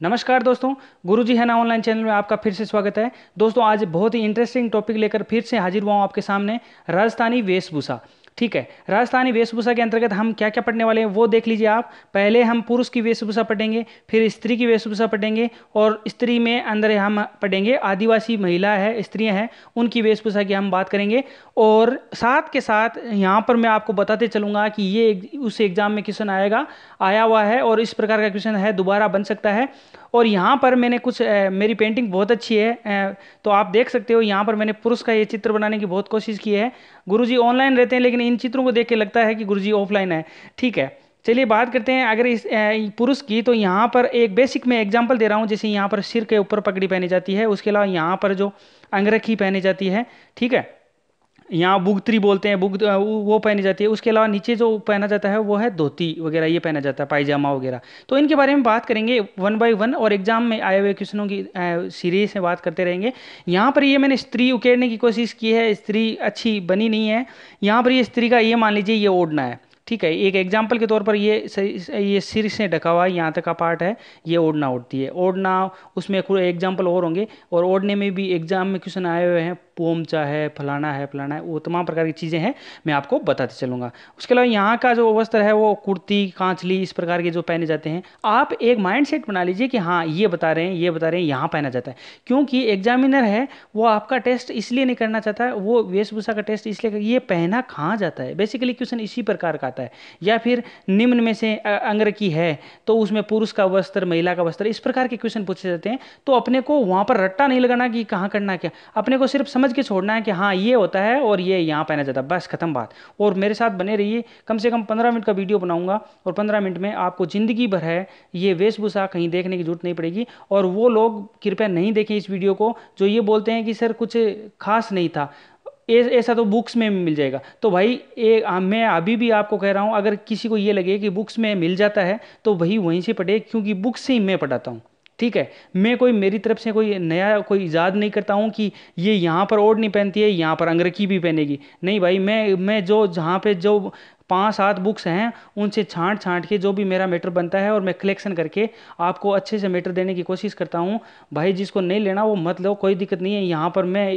नमस्कार दोस्तों, गुरुजी है ना ऑनलाइन चैनल में आपका फिर से स्वागत है। दोस्तों, आज बहुत ही इंटरेस्टिंग टॉपिक लेकर फिर से हाजिर हुआ हूँ आपके सामने, राजस्थानी वेशभूषा। ठीक है। राजस्थानी वेशभूषा के अंतर्गत हम क्या क्या पढ़ने वाले हैं वो देख लीजिए आप। पहले हम पुरुष की वेशभूषा पढ़ेंगे फिर स्त्री की वेशभूषा पढ़ेंगे और स्त्री में अंदर हम पढ़ेंगे आदिवासी महिला है स्त्रियाँ हैं उनकी वेशभूषा की हम बात करेंगे। और साथ के साथ यहाँ पर मैं आपको बताते चलूँगा कि ये उस एग्ज़ाम में क्वेश्चन आएगा आया हुआ है और इस प्रकार का क्वेश्चन है दोबारा बन सकता है। और यहाँ पर मैंने कुछ ए, मेरी पेंटिंग बहुत अच्छी है ए, तो आप देख सकते हो यहाँ पर मैंने पुरुष का ये चित्र बनाने की बहुत कोशिश की है। गुरुजी ऑनलाइन रहते हैं लेकिन इन चित्रों को देख के लगता है कि गुरु जी ऑफलाइन है। ठीक है, चलिए बात करते हैं अगर इस पुरुष की तो यहाँ पर एक बेसिक मैं एग्ज़ाम्पल दे रहा हूँ, जैसे यहाँ पर सिर के ऊपर पगड़ी पहनी जाती है, उसके अलावा यहाँ पर जो अंगरखी पहनी जाती है, ठीक है? यहाँ बुगत्री बोलते हैं, बुग वो पहनी जाती है। उसके अलावा नीचे जो पहना जाता है, वो है धोती वगैरह, ये पहना जाता है, पायजामा वगैरह। तो इनके बारे में बात करेंगे वन बाय वन और एग्ज़ाम में आए हुए क्वेश्चनों की सीरीज़ से बात करते रहेंगे। यहाँ पर ये मैंने स्त्री उकेरने की कोशिश की है, स्त्री अच्छी बनी नहीं है। यहाँ पर ये स्त्री का ये मान लीजिए ये ओढ़ना है, ठीक है? एक एग्ज़ाम्पल के तौर पर ये ये सिर से ढका हुआ यहाँ तक का पार्ट है, ये ओढ़ना उड़ती है। ओढ़ना, उसमें एग्ज़ाम्पल और होंगे और ओढ़ने में भी एग्ज़ाम में क्वेश्चन आए हुए हैं। पोमचा है, फलाना है फलाना है, वो तमाम प्रकार की चीज़ें हैं, मैं आपको बताते चलूँगा। उसके अलावा यहाँ का जो वस्त्र है, वो कुर्ती, कांचली, इस प्रकार के जो पहने जाते हैं, आप एक माइंड सेट बना लीजिए कि हाँ ये बता रहे हैं, ये बता रहे हैं, यहाँ पहना जाता है। क्योंकि एग्जामिनर है, वो आपका टेस्ट इसलिए नहीं करना चाहता, वो वेशभूषा का टेस्ट इसलिए ये पहना कहाँ जाता है? बेसिकली क्वेश्चन इसी प्रकार का आता है। या फिर निम्न में से अंग्र की है तो उसमें पुरुष का वस्त्र, महिला का वस्त्र, इस प्रकार के क्वेश्चन पूछे जाते हैं तो अपने को वहाँ पर रट्टा नहीं लगाना कि कहाँ करना क्या? अपने को सिर्फ़ समझ के छोड़ना है कि हाँ ये होता है और ये यहाँ पहना जाता है। बस, खत्म बात। और मेरे साथ बने रहिए। कम से कम पंद्रह मिनट का वीडियो बनाऊँगा और पंद्रह मिनट में आपको ज़िंदगी भर है ये वेशभूषा कहीं देखने की ज़रूरत नहीं पड़ेगी। और वो लोग कृपया नहीं देखें इस वीडियो को जो ये बोलते हैं कि, सर, कुछ खास नहीं था। ऐसा तो बुक्स में मिल जाएगा। तो भाई एक मैं अभी भी आपको कह रहा हूँ, अगर किसी को ये लगे कि बुक्स में मिल जाता है तो वही वहीं से पढ़े, क्योंकि बुक्स से ही मैं पढ़ाता हूँ। ठीक है? मैं कोई, मेरी तरफ़ से कोई नया कोई ईजाद नहीं करता हूँ कि ये यहाँ पर ओढ़ नहीं पहनती है, यहाँ पर अंग्रेज़ी भी पहनेगी। नहीं भाई, मैं मैं जो, जहाँ पे जो पाँच सात बुक्स हैं, उनसे छांट छांट के जो भी मेरा मेटर बनता है और मैं कलेक्शन करके आपको अच्छे से मेटर देने की कोशिश करता हूँ। भाई, जिसको नहीं लेना, वो मत लो, कोई दिक्कत नहीं है। यहाँ पर मैं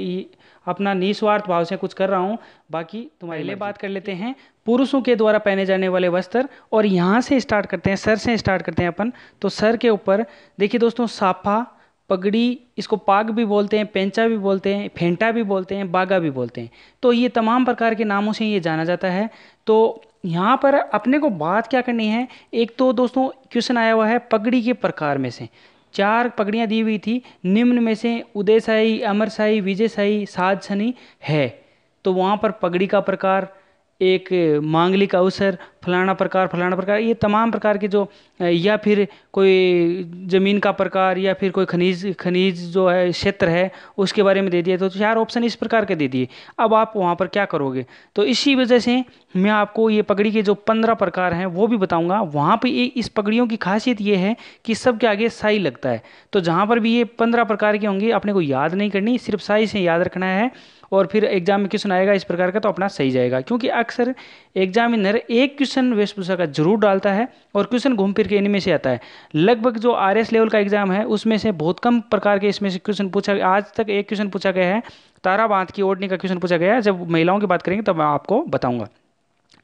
अपना निस्वार्थ भाव से कुछ कर रहा हूँ बाकी तुम्हारे लिए बात कर लेते हैं। पुरुषों के द्वारा पहने जाने वाले वस्त्र और यहाँ से स्टार्ट करते हैं सर से स्टार्ट करते हैं अपन तो सर के ऊपर देखिए दोस्तों साफा पगड़ी इसको पाग भी बोलते हैं पेंचा भी बोलते हैं फेंटा भी बोलते हैं बागा भी बोलते हैं। तो ये तमाम प्रकार के नामों से ये जाना जाता है। तो यहाँ पर अपने को बात क्या करनी है एक तो दोस्तों क्वेश्चन आया हुआ है पगड़ी के प्रकार में से। चार पगड़ियाँ दी हुई थी। निम्न में से उदयशाही अमरशाही विजयशाही साधशनी है। तो वहाँ पर पगड़ी का प्रकार एक मांगलिक अवसर, फलाना प्रकार फलाना प्रकार, ये तमाम प्रकार के जो या फिर कोई ज़मीन का प्रकार, या फिर कोई खनिज खनिज जो है, क्षेत्र है, उसके बारे में दे दिया तो चार ऑप्शन इस प्रकार के दे दिए। अब आप वहाँ पर क्या करोगे? तो इसी वजह से मैं आपको ये पगड़ी के जो पंद्रह प्रकार हैं, वो भी बताऊँगा। वहाँ पर इस पगड़ियों की खासियत ये है कि सबके आगे साई लगता है। तो जहाँ पर भी ये पंद्रह प्रकार के होंगे, अपने को याद नहीं करनी, सिर्फ़ साई से याद रखना है। और फिर एग्ज़ाम में क्वेश्चन आएगा, इस प्रकार का तो अपना सही जाएगा। क्योंकि अक्सर एग्जामिनर एक क्वेश्चन वेशभूषा का ज़रूर डालता है और क्वेश्चन घूम फिर के इनमें से आता है। लगभग जो आरएस लेवल का एग्ज़ाम है, उसमें से बहुत कम प्रकार के इसमें से क्वेश्चन पूछा आज तक एक क्वेश्चन पूछा गया है तारा बाँध की ओढ़ने का क्वेश्चन पूछा गया है। जब महिलाओं की बात करेंगे, तब मैं आपको बताऊँगा।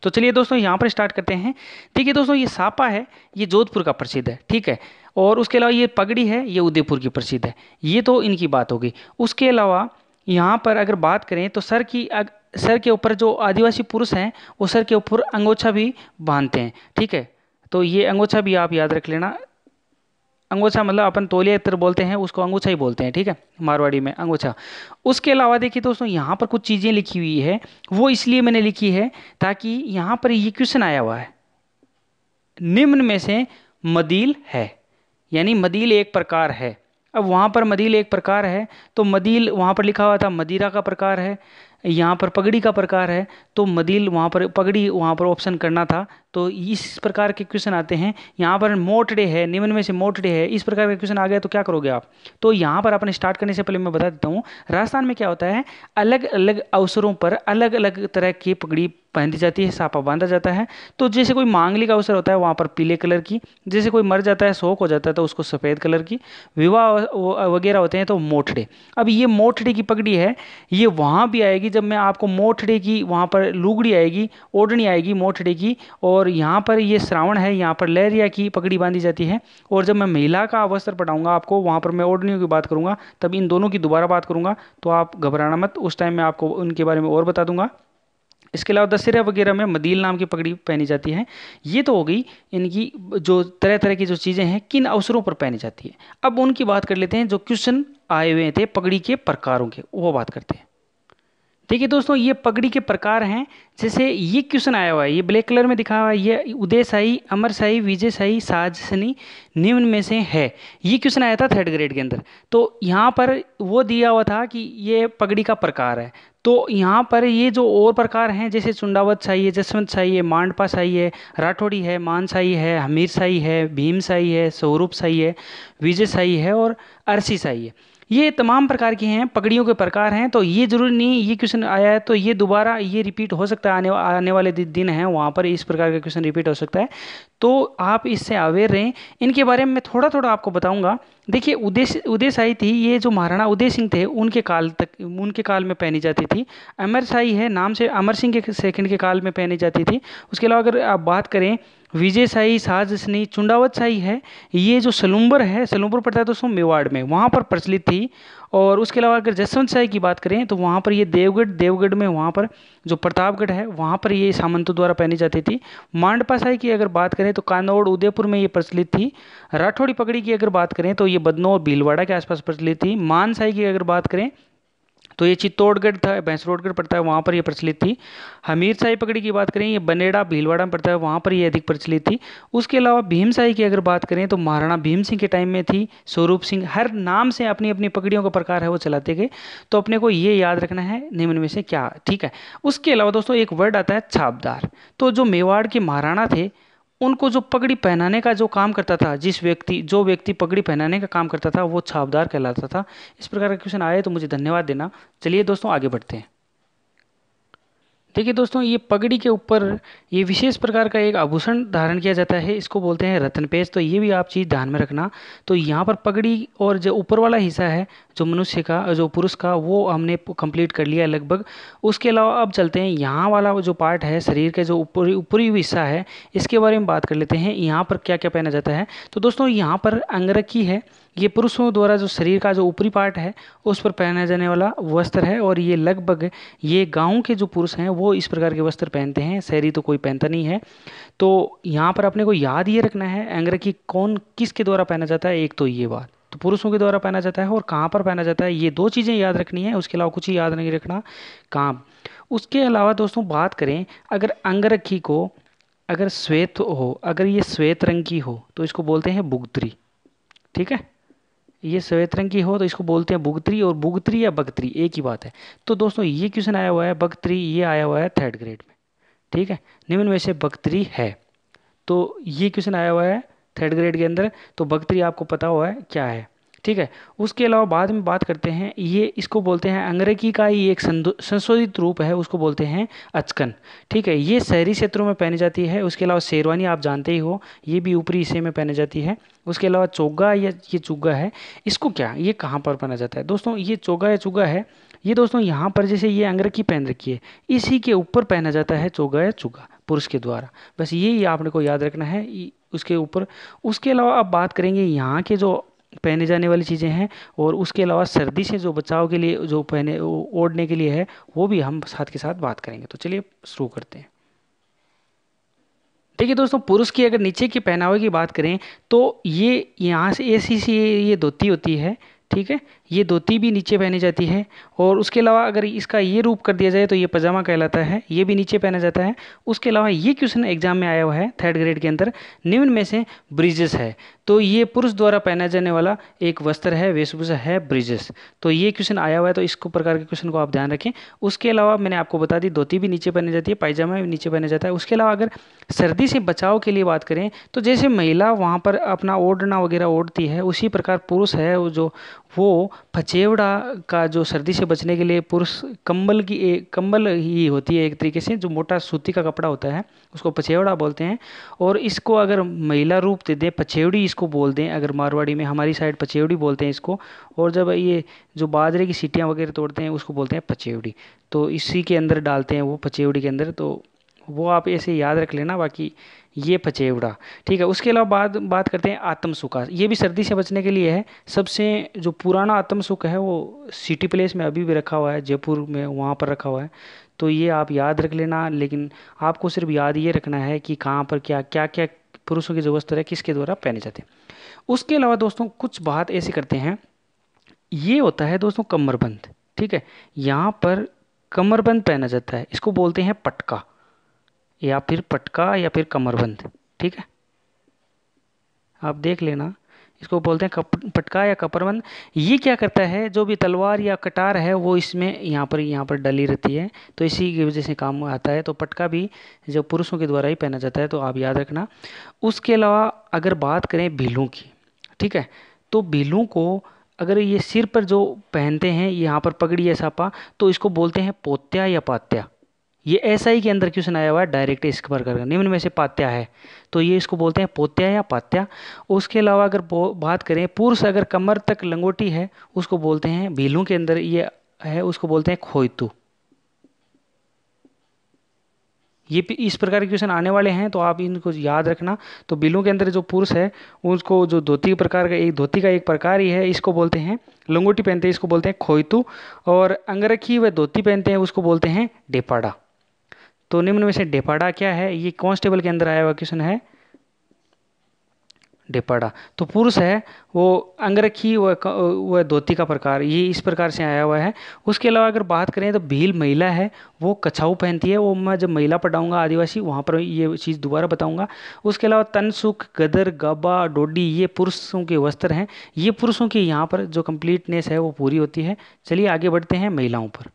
तो चलिए दोस्तों, यहाँ पर स्टार्ट करते हैं। ठीक है दोस्तों, ये सापा है, ये जोधपुर का प्रसिद्ध है, ठीक है? और उसके अलावा ये पगड़ी है, ये उदयपुर की प्रसिद्ध है। ये तो इनकी बात होगी। उसके अलावा यहाँ पर अगर बात करें तो सर की अग, सर के ऊपर जो आदिवासी पुरुष हैं वो सर के ऊपर अंगोछा भी बांधते हैं ठीक है? तो ये अंगोछा भी आप याद रख लेना। अंगोछा मतलब अपन तोलिया इत्र बोलते हैं उसको अंगोछा ही बोलते हैं ठीक है? मारवाड़ी में अंगोछा। उसके अलावा देखिए दोस्तों यहाँ पर कुछ चीज़ें लिखी हुई है वो इसलिए मैंने लिखी है ताकि यहाँ पर ये क्वेश्चन आया हुआ है। निम्न में से मदील है यानी मदील एक प्रकार है। अब वहाँ पर मदील एक प्रकार है तो मदील वहाँ पर लिखा हुआ था, मदीरा का प्रकार है, यहाँ पर पगड़ी का प्रकार है तो मदिल वहाँ पर, पगड़ी वहाँ पर ऑप्शन करना था। तो इस प्रकार के क्वेश्चन आते हैं। यहाँ पर मोटड़े है, निम्न में से मोटड़े है, इस प्रकार का क्वेश्चन आ गया तो क्या करोगे आप? तो यहाँ पर अपने स्टार्ट करने से पहले मैं बता देता हूँ, राजस्थान में क्या होता है अलग अलग अवसरों पर अलग अलग तरह की पगड़ी पहनी जाती है, सापा बांधा जाता है। तो जैसे कोई मांगलिक अवसर होता है, वहाँ पर पीले कलर की। जैसे कोई मर जाता है, शोक हो जाता है तो उसको सफ़ेद कलर की। विवाह वगैरह होते हैं तो मोठड़े। अब ये मोठड़े की पगड़ी है, ये वहाँ भी आएगी, जब मैं आपको मोठड़े की, वहाँ पर लुगड़ी आएगी, ओढ़नी आएगी मोठड़े की, और यहाँ पर ये श्रावण है, यहाँ पर लहरिया की पगड़ी बांधी जाती है। और जब मैं महिला का अवसर पढ़ाऊँगा आपको, वहाँ पर मैं ओढ़नियों की बात करूँगा, तब इन दोनों की दोबारा बात करूँगा तो आप घबराना मत। उस टाइम मैं आपको उनके बारे में और बता दूँगा। इसके अलावा दशहरा वगैरह में मदील नाम की पगड़ी पहनी जाती है। ये तो हो गई इनकी जो तरह तरह की जो चीज़ें हैं, किन अवसरों पर पहनी जाती है। अब उनकी बात कर लेते हैं जो क्वेश्चन आए हुए थे पगड़ी के प्रकारों के, वो बात करते हैं। देखिए दोस्तों, ये पगड़ी के प्रकार हैं, जैसे ये क्वेश्चन आया हुआ है, ये ब्लैक कलर में दिखा हुआ है, ये उदय शाही, अमर शाही, विजय शाही साजसनी निम्न में से है। ये क्वेश्चन आया था थर्ड ग्रेड के अंदर। तो यहाँ पर वो दिया हुआ था कि ये पगड़ी का प्रकार है। तो यहाँ पर ये जो और प्रकार हैं, जैसे चुंडावत शाही है, जसवंत शाही है, मांडपा शाही है, राठौड़ी है, मान शाही है, हमीर शाही है, भीम शाही है स्वरूप शाही है, विजय शाही है और अरसी शाही है। ये तमाम प्रकार की हैं, पगड़ियों के प्रकार हैं तो ये ज़रूरी नहीं, ये क्वेश्चन आया है तो ये दोबारा ये रिपीट हो सकता है, आने आने वाले दिन हैं, वहाँ पर इस प्रकार का क्वेश्चन रिपीट हो सकता है। तो आप इससे अवेयर रहें। इनके बारे में मैं थोड़ा थोड़ा आपको बताऊँगा। देखिए उदय उदय शाही थी, ये जो महाराणा उदय सिंह थे, उनके काल तक, उनके काल में पहनी जाती थी। अमर शाही है, नाम से अमर सिंह के सेकंड के काल में पहनी जाती थी। उसके अलावा अगर आप बात करें, विजय शाही साजसनी चुंडावत शाही है, ये जो सलूम्बर है, सलूम्बर पड़ता है दोस्तों मेवाड़ में, वहाँ पर प्रचलित थी। और उसके अलावा अगर जसवंत शाही की बात करें तो वहाँ पर ये देवगढ़ देवगढ़ में वहाँ पर जो प्रतापगढ़ है, वहाँ पर ये सामंतों द्वारा पहनी जाती थी। मांडपा साई की अगर बात करें तो कानौड़ उदयपुर में ये प्रचलित थी। राठौड़ी पगड़ी की अगर बात करें तो ये बदनौर, भीलवाड़ा के आसपास प्रचलित थी। मानसाई की अगर बात करें तो ये चित्तौड़गढ़ था, भैंसरोडगढ़ पड़ता है वहाँ पर ये प्रचलित थी। हमीर शाही पगड़ी की बात करें, ये बनेड़ा भीलवाड़ा में पड़ता है वहाँ पर ये अधिक प्रचलित थी। उसके अलावा भीम की अगर बात करें तो महाराणा भीम सिंह के टाइम में थी, स्वरूप सिंह, हर नाम से अपनी अपनी पगड़ियों का प्रकार है वो चलाते गए। तो अपने को ये याद रखना है, निम्न में से क्या, ठीक है? उसके अलावा दोस्तों, एक वर्ड आता है, छापदार। तो जो मेवाड़ के महाराणा थे उनको जो पगड़ी पहनाने का जो काम करता था, जिस व्यक्ति, जो व्यक्ति पगड़ी पहनाने का काम करता था, वो छापदार कहलाता था। इस प्रकार का क्वेश्चन आए तो मुझे धन्यवाद देना। चलिए दोस्तों, आगे बढ़ते हैं। देखिए दोस्तों ये पगड़ी के ऊपर ये विशेष प्रकार का एक आभूषण धारण किया जाता है। इसको बोलते हैं रतन पेज तो ये भी आप चीज़ ध्यान में रखना। तो यहाँ पर पगड़ी और जो ऊपर वाला हिस्सा है जो मनुष्य का जो पुरुष का वो हमने कंप्लीट कर लिया लगभग। उसके अलावा अब चलते हैं। यहाँ वाला जो पार्ट है शरीर के जो ऊपरी ऊपरी हिस्सा है इसके बारे में बात कर लेते हैं। यहाँ पर क्या क्या पहना जाता है? तो दोस्तों यहाँ पर अंगरखी है। ये पुरुषों द्वारा जो शरीर का जो ऊपरी पार्ट है, उस पर पहना जाने वाला वस्त्र है और ये लगभग ये गाँव के जो पुरुष हैं, वो इस प्रकार के वस्त्र पहनते हैं। शहरी तो कोई पहनता नहीं है। तो यहाँ पर अपने को याद ये रखना है अंग्रकी कौन किसके द्वारा पहना जाता है? एक तो ये बात। तो पुरुषों के द्वारा पहना जाता है और कहाँ पर पहना जाता है, ये दो चीज़ें याद रखनी है, उसके अलावा कुछ ही याद नहीं रखना काम। उसके अलावा दोस्तों बात करें, अगर अंगरखी को अगर श्वेत हो, अगर ये श्वेत रंग की हो तो इसको बोलते हैं बुगतरी ठीक है? ये श्वेत रंग की हो तो इसको बोलते हैं भुगतरी और भुगतरी या बगतरी एक ही बात है। तो दोस्तों, ये क्वेश्चन आया हुआ है बगतरी ये आया हुआ है थर्ड ग्रेड में। ठीक है? निम्न में से बगतरी है। तो ये क्वेश्चन आया हुआ है थर्ड ग्रेड के अंदर तो बगतरी आपको पता हुआ है क्या है? ठीक है? उसके अलावा बाद में बात करते हैं, ये इसको बोलते हैं अंग्रेज़ी का ही एक संशोधित रूप है, उसको बोलते हैं अचकन। ठीक है, ये शहरी क्षेत्रों में पहनी जाती है, उसके अलावा शेरवानी आप जानते ही हो, ये भी ऊपरी हिस्से में पहनी जाती है। उसके अलावा चोगा या, ये चुग्गा है, इसको क्या, ये कहाँ पर पहना जाता है? दोस्तों, ये चोगा या चुग्गा है, ये दोस्तों यहाँ पर जैसे ये अंग्रेज़ी पहन रखी है, इसी के ऊपर पहना जाता है चोगा या चुगा पुरुष के द्वारा। बस यही आपने को याद रखना है उसके ऊपर। उसके अलावा अब बात करेंगे यहाँ के जो पहने जाने वाली चीज़ें हैं और उसके अलावा सर्दी से जो बचाव के लिए, जो पहने ओढ़ने के लिए है, वो भी हम साथ के साथ बात करेंगे। तो चलिए शुरू करते हैं। देखिए दोस्तों, पुरुष की अगर नीचे की पहनावे की बात करें तो ये यहाँ से ऐसी सी ये धोती होती है, ठीक है? ये धोती भी नीचे पहनी जाती है और उसके अलावा अगर इसका ये रूप कर दिया जाए तो ये पजामा कहलाता है, ये भी नीचे पहना जाता है। उसके अलावा ये क्वेश्चन एग्ज़ाम में आया हुआ है, थर्ड ग्रेड के अंदर, निम्न में से ब्रिजेस है। तो ये पुरुष द्वारा पहना जाने वाला एक वस्त्र है, वेशभूषा है ब्रिजेस। तो ये क्वेश्चन आया हुआ है तो इसको प्रकार के क्वेश्चन को आप ध्यान रखें। उसके अलावा मैंने आपको बता दी, धोती भी नीचे पहनी जाती है, पायजामा भी नीचे पहना जाता है। उसके अलावा अगर सर्दी से बचाव के लिए बात करें तो जैसे महिला वहाँ पर अपना ओढ़ना वगैरह ओढ़ती है, उसी प्रकार पुरुष है जो, वो फचेवड़ा का जो सर्दी से बचने के लिए पुरुष कंबल की एक कंबल ही होती है एक तरीके से, जो मोटा सूती का कपड़ा होता है, उसको पचेवड़ा बोलते हैं। और इसको अगर महिला रूप दे दें, पचेवड़ी इसको बोल दें, अगर मारवाड़ी में हमारी साइड पचेवड़ी बोलते हैं इसको, और जब ये जो बाजरे की सीटियाँ वगैरह तोड़ते हैं, उसको बोलते हैं पचेवड़ी। तो इसी के अंदर डालते हैं वो पचेवड़ी के अंदर तो वो आप ऐसे याद रख लेना, बाकी ये पचेवड़ा ठीक है, उसके अलावा बात बात करते हैं आत्म सुखा ये भी सर्दी से बचने के लिए है। सबसे जो पुराना आत्म सुख है, वो सिटी प्लेस में अभी भी रखा हुआ है, जयपुर में वहाँ पर रखा हुआ है। तो ये आप याद रख लेना, लेकिन आपको सिर्फ़ याद ये रखना है कि कहाँ पर क्या क्या क्या पुरुषों की जो वस्त्र है, किसके द्वारा पहने जाते हैं। उसके अलावा दोस्तों, कुछ बात ऐसे करते हैं। ये होता है दोस्तों, कमरबंद। ठीक है, यहाँ पर कमरबंद पहना जाता है। इसको बोलते हैं पटका। या फिर पटका या फिर कमरबंद, ठीक है? आप देख लेना। इसको बोलते हैं पटका या कपरबंद ये क्या करता है, जो भी तलवार या कटार है, वो इसमें यहाँ पर यहाँ पर डली रहती है। तो इसी की वजह से काम आता है। तो पटका भी जो पुरुषों के द्वारा ही पहना जाता है तो आप याद रखना। उसके अलावा अगर बात करें भीलों की, ठीक है? तो भीलों को अगर ये सिर पर जो पहनते हैं, यहाँ पर पगड़ी या सापा तो इसको बोलते हैं पोत्या या पात्या। ये एस आई के अंदर क्वेश्चन आया हुआ है? डायरेक्ट इसके प्रकार का निम्न में से पात्या है। तो ये इसको बोलते हैं पोत्या या पात्या। उसके अलावा अगर बात करें, पुरुष अगर कमर तक लंगोटी है, उसको बोलते हैं भीलों के अंदर ये है, उसको बोलते हैं खोयतु ये इस प्रकार के क्वेश्चन आने वाले हैं तो आप इनको याद रखना। तो बिलों के अंदर जो पुरुष है, उसको जो धोती प्रकार का, एक धोती का एक प्रकार ही है, इसको बोलते हैं लंगोटी पहनते हैं, इसको बोलते हैं खोयतु और अंगरखी व धोती पहनते हैं, उसको बोलते हैं डेपाड़ा। तो निम्न में से डेपाड़ा क्या है? ये कॉन्स्टेबल के अंदर आया हुआ क्वेश्चन है डेपाड़ा। तो पुरुष है, वो अंगरखी, व वह धोती का प्रकार, ये इस प्रकार से आया हुआ है। उसके अलावा अगर बात करें तो भील महिला है, वो कछाऊ पहनती है। वो मैं जब महिला पढ़ाऊँगा आदिवासी, वहाँ पर ये चीज़ दोबारा बताऊँगा। उसके अलावा तनसुख गदर, गबा, डोडी, ये पुरुषों के वस्त्र हैं। ये पुरुषों की यहाँ पर जो कम्प्लीटनेस है, वो पूरी होती है। चलिए आगे बढ़ते हैं महिलाओं पर।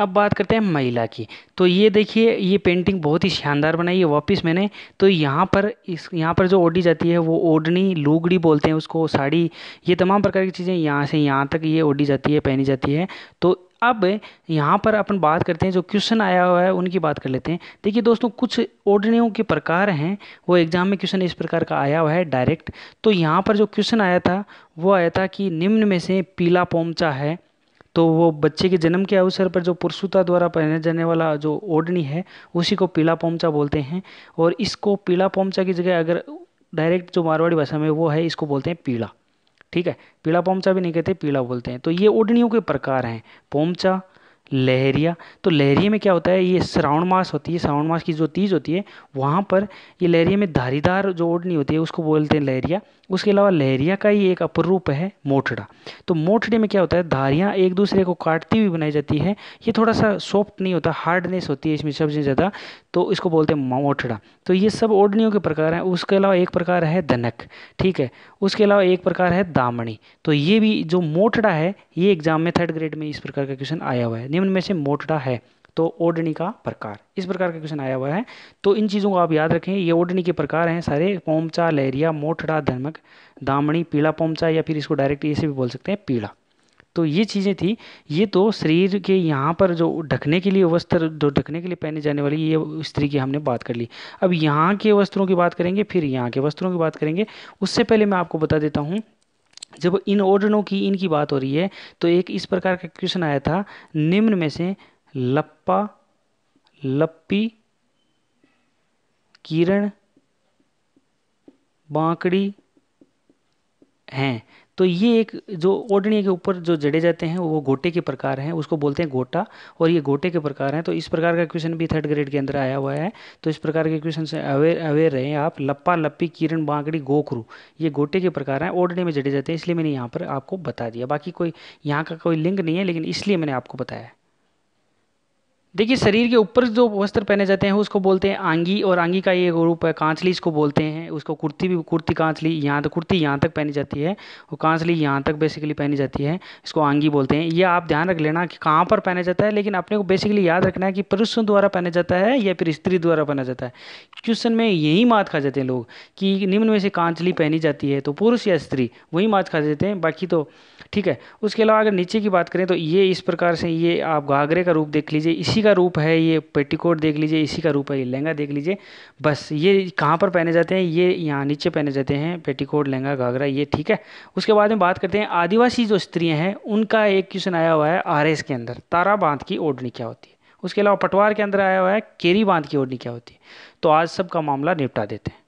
अब बात करते हैं महिला की। तो ये देखिए, ये पेंटिंग बहुत ही शानदार बनाई है वापस मैंने। तो यहाँ पर इस, यहाँ पर जो ओढ़ी जाती है, वो ओढ़नी, लुगड़ी बोलते हैं उसको, साड़ी, ये तमाम प्रकार की चीज़ें यहाँ से, यहाँ तक ये ओढ़ी जाती है, पहनी जाती है। तो अब यहाँ पर अपन बात करते हैं, जो क्वेश्चन आया हुआ है, उनकी बात कर लेते हैं। देखिए दोस्तों, कुछ ओढ़नियों के प्रकार हैं, वो एग्ज़ाम में क्वेश्चन इस प्रकार का आया हुआ है डायरेक्ट तो यहाँ पर जो क्वेश्चन आया था, वो आया था कि निम्न में से पीला पोमचा है तो वो बच्चे के जन्म के अवसर पर जो पुरुषता द्वारा पहने जाने वाला जो ओढ़नी है, उसी को पीला पोमचा बोलते हैं। और इसको पीला पोमचा की जगह अगर डायरेक्ट जो मारवाड़ी भाषा में वो है, इसको बोलते हैं पीला। ठीक है? पीला पोमचा भी नहीं कहते, पीला बोलते हैं। तो ये ओढ़नियों के प्रकार हैं। पोमचा लहरिया। तो लहरिया में क्या होता है, ये श्रावण मास होती है, श्रावण मास की जो तीज होती है, वहाँ पर ये लहरिया में धारीदार जो ओढ़नी होती है, उसको बोलते हैं लहरिया। उसके अलावा लहरिया का ही एक अपरूप है मोठड़ा। तो मोठड़े में क्या होता है, धारियाँ एक दूसरे को काटती हुई बनाई जाती है। ये थोड़ा सा सॉफ्ट नहीं होता हार्डनेस होती है इसमें सबसे ज़्यादा। तो इसको बोलते हैं मोटड़ा तो ये सब ओढ़नियों के प्रकार हैं। उसके अलावा एक प्रकार है धनक ठीक है? उसके अलावा एक प्रकार है दामणी। तो ये भी जो मोटड़ा है, ये एग्ज़ाम में थर्ड ग्रेड में इस प्रकार का क्वेश्चन आया हुआ है। निम्न में से मोटड़ा है तो ओढ़नी का प्रकार। इस प्रकार का क्वेश्चन आया हुआ है। तो इन चीज़ों को आप याद रखें, ये ओढ़नी के प्रकार हैं सारे। पोमचा लहरिया मोटड़ा धमक दामणी, पीला पोमचा या फिर इसको डायरेक्ट ऐसे भी बोल सकते हैं, पीला। तो ये चीज़ें थी। ये तो शरीर के यहाँ पर जो ढकने के लिए वस्त्र, जो ढकने के लिए पहने जाने वाली ये स्त्री की हमने बात कर ली। अब यहाँ के वस्त्रों की बात करेंगे, फिर यहाँ के वस्त्रों की बात करेंगे। उससे पहले मैं आपको बता देता हूँ, जब इन ओडनों की, इनकी बात हो रही है तो एक इस प्रकार का क्वेश्चन आया था, निम्न में से लप्पा, लप्पी, किरण, बांकड़ी हैं। तो ये एक जो ओढ़नी के ऊपर जो जड़े जाते हैं, वो गोटे के प्रकार हैं, उसको बोलते हैं गोटा, और ये गोटे के प्रकार हैं। तो इस प्रकार का क्वेश्चन भी थर्ड ग्रेड के अंदर आया हुआ है। तो इस प्रकार के क्वेश्चन से अवेयर अवेयर रहें आप, लप्पा, लप्पी, किरण, बांकड़ी, गोखरू, ये गोटे के प्रकार हैं, ओढ़ने में जड़े जाते हैं, इसलिए मैंने यहाँ पर आपको बता दिया। बाकी कोई, यहाँ का कोई लिंक नहीं है, लेकिन इसलिए मैंने आपको बताया। देखिए, शरीर के ऊपर जो वस्त्र पहने जाते हैं, उसको बोलते हैं आंगी, और आंगी का ये रूप है, कांचली इसको बोलते हैं। उसको कुर्ती भी, कुर्ती कांचली, यहाँ तक, कुर्ती यहाँ तक पहनी जाती है, और कांचली यहाँ तक बेसिकली पहनी जाती है, इसको आंगी बोलते हैं। ये आप ध्यान रख लेना कि कहाँ पर पहना जाता है, लेकिन अपने को बेसिकली याद रखना है कि पुरुषों द्वारा पहना जाता है या फिर स्त्री द्वारा पहना जाता है। क्वेश्चन में यही मात खा जाते हैं लोग कि निम्न में से कांचली पहनी जाती है तो पुरुष या स्त्री, वही मात खा जाते हैं। बाकी तो ठीक है, उसके अलावा अगर नीचे की बात करें तो ये इस प्रकार से ये आप घाघरे का रूप देख लीजिए, इसी का रूप है ये पेटीकोट देख लीजिए, इसी का रूप है ये लहंगा देख लीजिए। बस ये कहाँ पर पहने जाते हैं? ये यहाँ नीचे पहने जाते हैं पेटीकोट, लहंगा, घाघरा, ये ठीक है। उसके बाद में बात करते हैं, आदिवासी जो स्त्रियाँ हैं, उनका एक क्वेश्चन आया हुआ है आर के अंदर, तारा बाँध की ओढ़नी क्या होती है? उसके अलावा पटवार के अंदर आया हुआ है, केरी बाँध की ओढ़नी क्या होती है? तो आज सबका मामला निपटा देते हैं।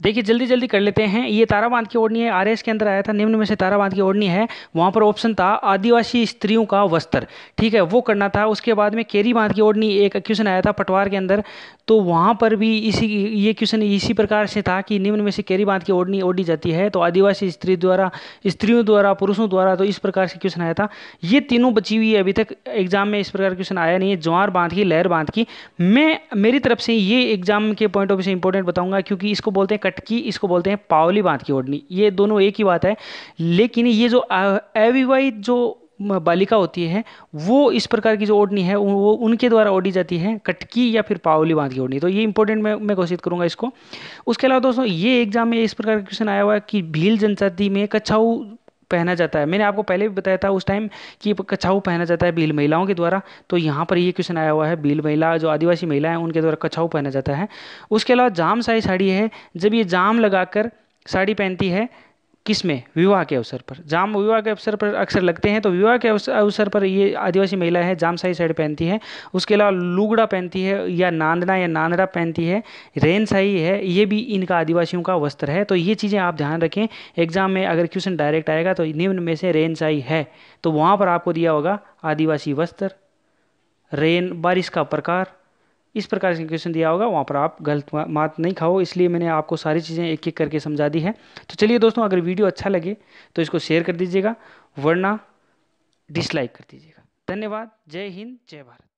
देखिए, जल्दी जल्दी कर लेते हैं। ये तारा बाँध की ओढ़नी है। आर के अंदर आया था, निम्न में से तारा बाँध की ओढ़नी है। वहाँ पर ऑप्शन था, आदिवासी स्त्रियों का वस्त्र। ठीक है, वो करना था। उसके बाद में केरी बाँध की ओढ़नी, एक क्वेश्चन आया था पटवार के अंदर। तो वहाँ पर भी इसी, ये क्वेश्चन इसी प्रकार से था कि निम्न में से केरी बाँध की ओढ़नी ओढ़ी जाती है। तो आदिवासी स्त्री द्वारा, स्त्रियों द्वारा, पुरुषों द्वारा तो इस प्रकार से क्वेश्चन आया था। ये तीनों बची हुई है। अभी तक एग्ज़ाम में इस प्रकार क्वेश्चन आया नहीं है। ज्वार बाँध की, लहर बाँध की। मैं, मेरी तरफ़ से ये एग्ज़ाम के पॉइंट ऑफ़ व्यू से इंपॉर्टेंट बताऊँगा, क्योंकि इसको बोलते हैं कटकी, इसको बोलते हैं पावली बाँध की ओढ़नी। ये दोनों एक ही बात है, लेकिन ये जो अविवाहित जो बालिका होती है, वो इस प्रकार की जो ओढ़नी है, वो उनके द्वारा ओढ़ी जाती है, कटकी या फिर पावली बाँध की ओढ़नी। तो ये इंपॉर्टेंट मैं मैं घोषित करूँगा इसको। उसके अलावा दोस्तों, ये एग्ज़ाम में इस प्रकार का क्वेश्चन आया हुआ है कि भील जनजाति में कच्छाऊ पहना जाता है। मैंने आपको पहले भी बताया था उस टाइम कि कछाऊ पहना जाता है भील महिलाओं के द्वारा। तो यहाँ पर ये क्वेश्चन आया हुआ है भील महिला, जो आदिवासी महिला है, उनके द्वारा कछाऊ पहना जाता है। उसके अलावा जाम साई साड़ी है, जब ये जाम लगाकर साड़ी पहनती है किसमें? विवाह के अवसर पर। जाम विवाह के अवसर पर अक्सर लगते हैं तो विवाह के अवसर पर ये आदिवासी महिला है, जाम साई साड़ी पहनती है। उसके अलावा लुगड़ा पहनती है, या नांदना, या नांदरा पहनती है, रेन है, ये भी इनका आदिवासियों का वस्त्र है। तो ये चीज़ें आप ध्यान रखें, एग्ज़ाम में अगर क्वेश्चन डायरेक्ट आएगा तो निम्न में से रेन है। तो वहाँ पर आपको दिया होगा आदिवासी वस्त्र, रेन, बारिश का प्रकार इस प्रकार से क्वेश्चन दिया होगा, वहाँ पर आप गलत मात नहीं खाओ, इसलिए मैंने आपको सारी चीज़ें एक एक करके समझा दी है। तो चलिए दोस्तों, अगर वीडियो अच्छा लगे तो इसको शेयर कर दीजिएगा, वरना डिसलाइक कर दीजिएगा। धन्यवाद, जय हिंद, जय भारत।